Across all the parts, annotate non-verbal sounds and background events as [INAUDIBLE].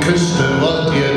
Küste, wollt you.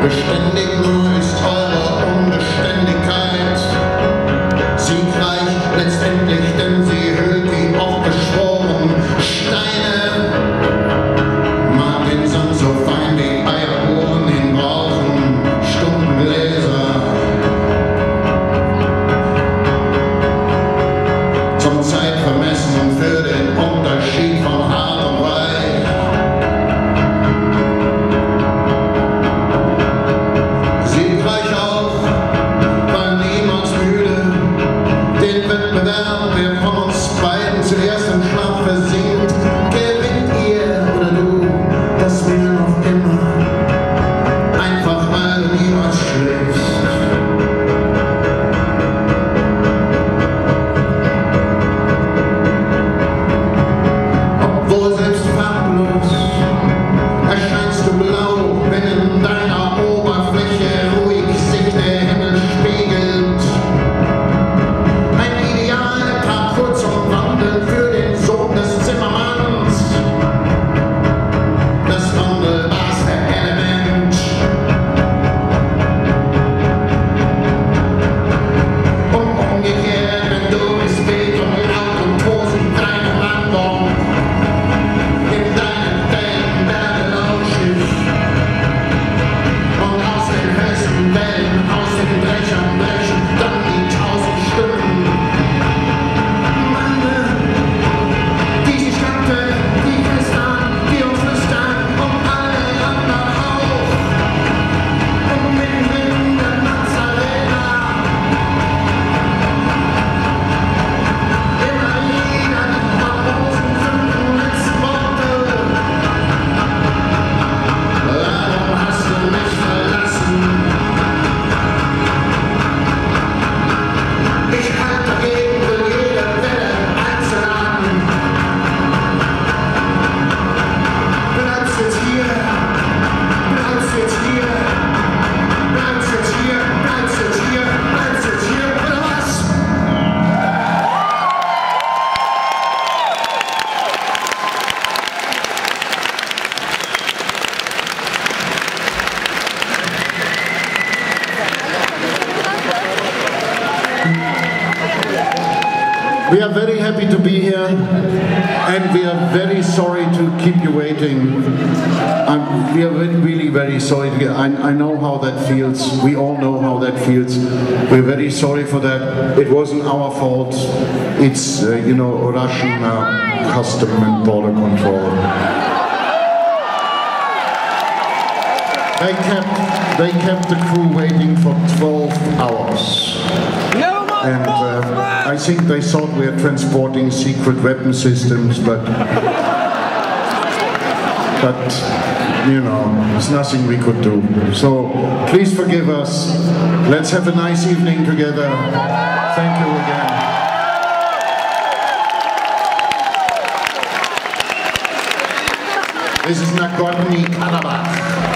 Wishing We are very happy to be here and we are very sorry to keep you waiting. I'm, we are really very sorry. To get, I, I know how that feels. We all know how that feels. We're very sorry for that. It wasn't our fault. It's, uh, you know, Russian uh, custom and border control. They kept, they kept the crew waiting for 12 hours. And uh, I think they thought we were transporting secret weapon systems, but... But, you know, there's nothing we could do. So, please forgive us. Let's have a nice evening together. Thank you again. This is Nagorny-Karabach.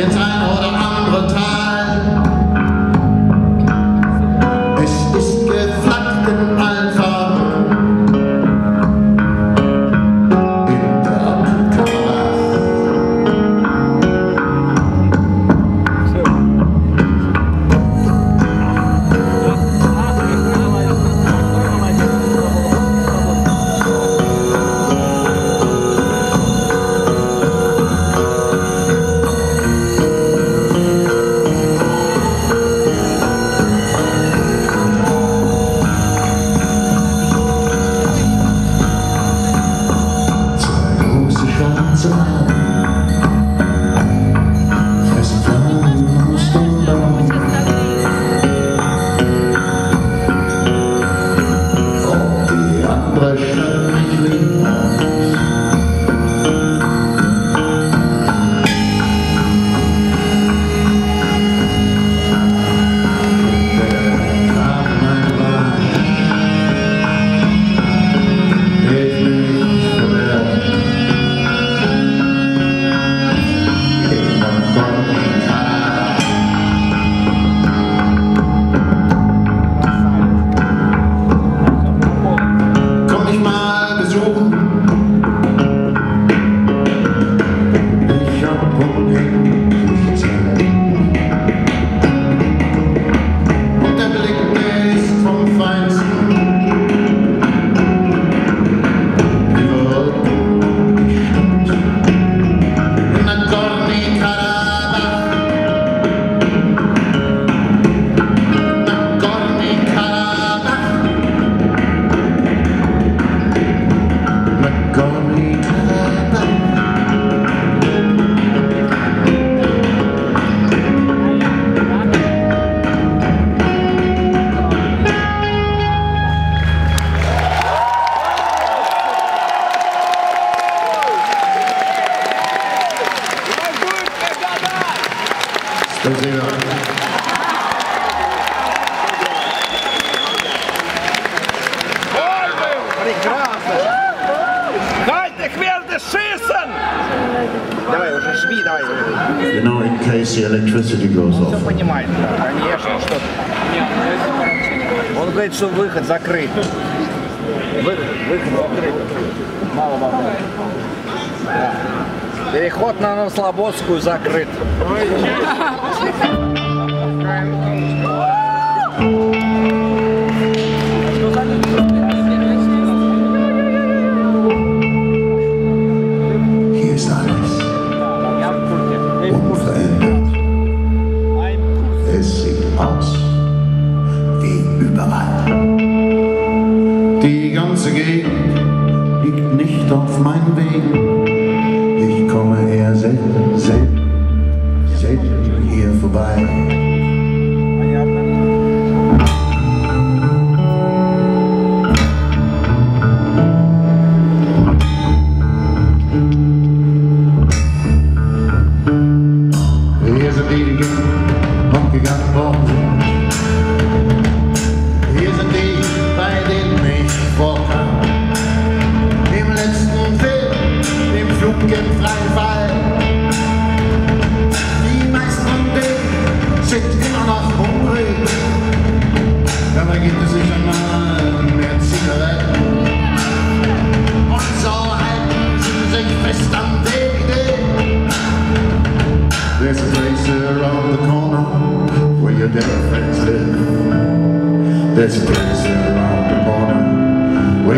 It's you know, in case the electricity goes off. Он говорит, что выход закрыт. Выход, выход закрыт. Мало воды. Да. Переход на Новослободскую закрыт. Ой, [LAUGHS] zu gehen, liegt nicht auf meinem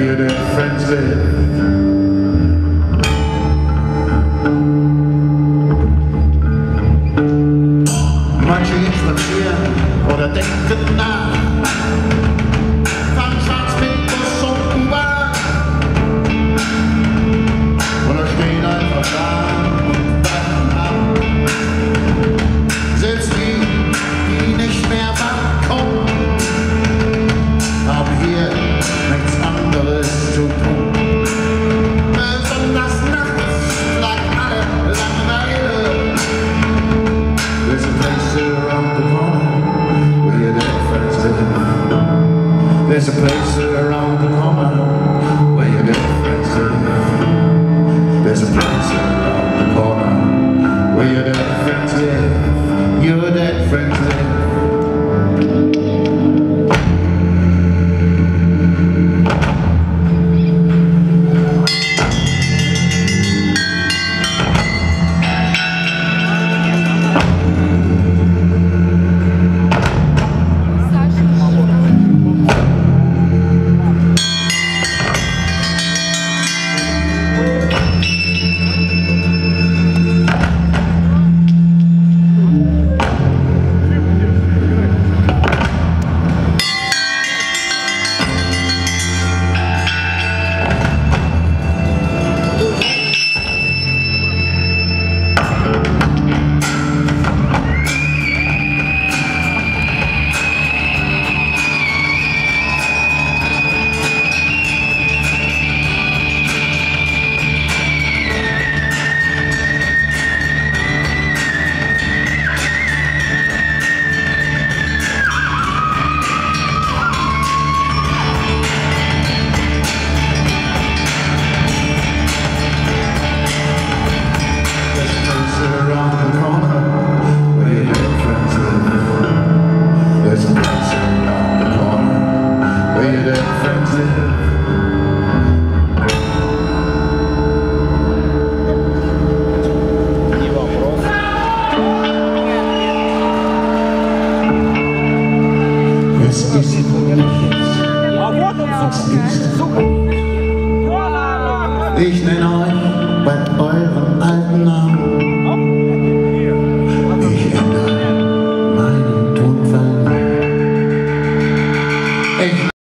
happier than friends live. friends